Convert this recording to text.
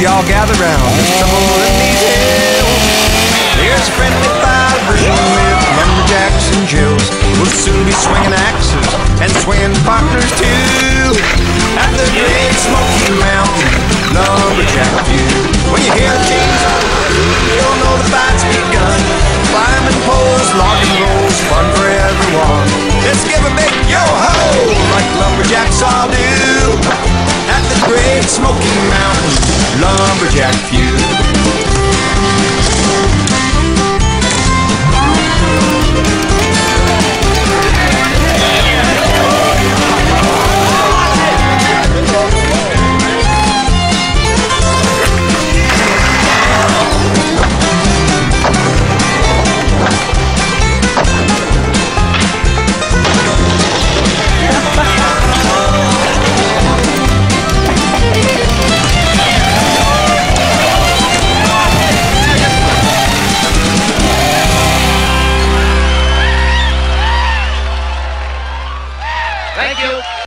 y'all gather round and stumble in these hills. There's a friendly fire burning with lumberjacks and jills. We'll soon be swinging axes and swinging partners too. At the Great Smoky Mountain Lumberjack Feud. When you hear the chainsaw, you'll know the fight's begun. Climbing poles, logging rolls, fun for everyone. Let's give a big yo-ho like lumberjacks all do. At the Great Smoky Mountain Feud. Thank, you. you.